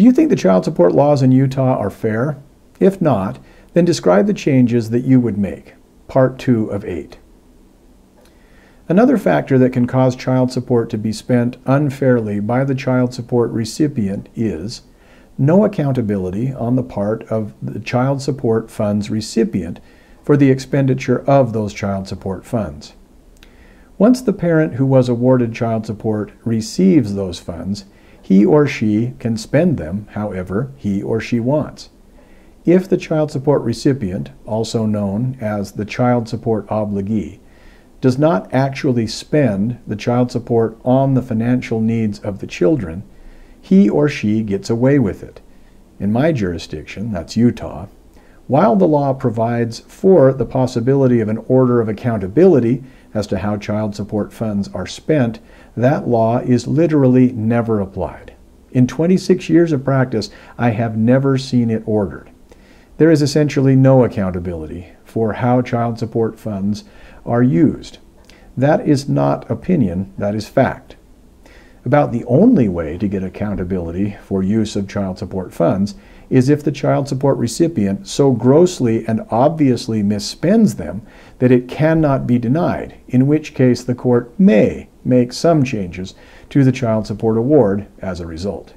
Do you think the child support laws in Utah are fair? If not, then describe the changes that you would make. Part 2 of 8. Another factor that can cause child support to be spent unfairly by the child support recipient is no accountability on the part of the child support funds recipient for the expenditure of those child support funds. Once the parent who was awarded child support receives those funds, he or she can spend them however he or she wants. If the child support recipient, also known as the child support obligee, does not actually spend the child support on the financial needs of the children, he or she gets away with it. In my jurisdiction, that's Utah, while the law provides for the possibility of an order of accountability as to how child support funds are spent, that law is literally never applied. In 26 years of practice, I have never seen it ordered. There is essentially no accountability for how child support funds are used. That is not opinion, that is fact. About the only way to get accountability for use of child support funds is if the child support recipient so grossly and obviously misspends them that it cannot be denied, in which case the court may make some changes to the child support award as a result.